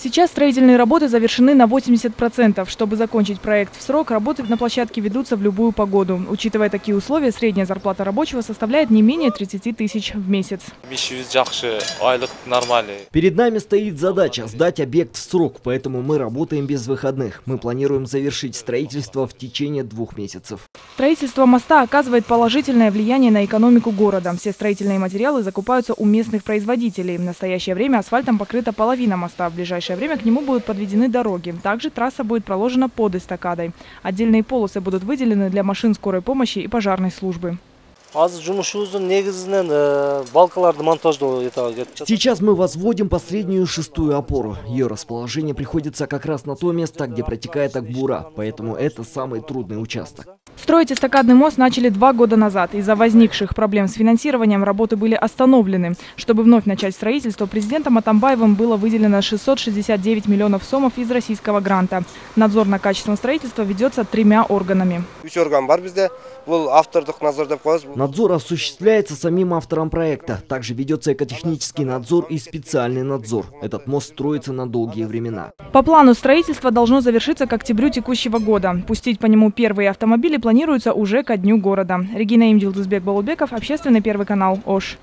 Сейчас строительные работы завершены на 80%. Чтобы закончить проект в срок, работы на площадке ведутся в любую погоду. Учитывая такие условия, средняя зарплата рабочего составляет не менее 30 тысяч в месяц. Перед нами стоит задача сдать объект в срок, поэтому мы работаем без выходных. Мы планируем завершить строительство в течение двух месяцев. Строительство моста оказывает положительное влияние на экономику города. Все строительные материалы закупаются у местных производителей. В настоящее время асфальтом покрыта половина моста. В ближайшее время к нему будут подведены дороги. Также трасса будет проложена под эстакадой. Отдельные полосы будут выделены для машин скорой помощи и пожарной службы. э, Сейчас мы возводим последнюю шестую опору. Ее расположение приходится как раз на то место, где протекает Акбура, поэтому это самый трудный участок. Строить эстакадный мост начали два года назад. Из-за возникших проблем с финансированием работы были остановлены. Чтобы вновь начать строительство, президентом Атамбаевым было выделено 669 миллионов сомов из российского гранта. Надзор на качеством строительства ведется тремя органами. Надзор осуществляется самим автором проекта. Также ведется экотехнический надзор и специальный надзор. Этот мост строится на долгие времена. По плану строительство должно завершиться к октябрю текущего года. Пустить по нему первые автомобили планируется уже ко дню города. Регина Имдилдызбек Балубеков, Общественный первый канал, Ош.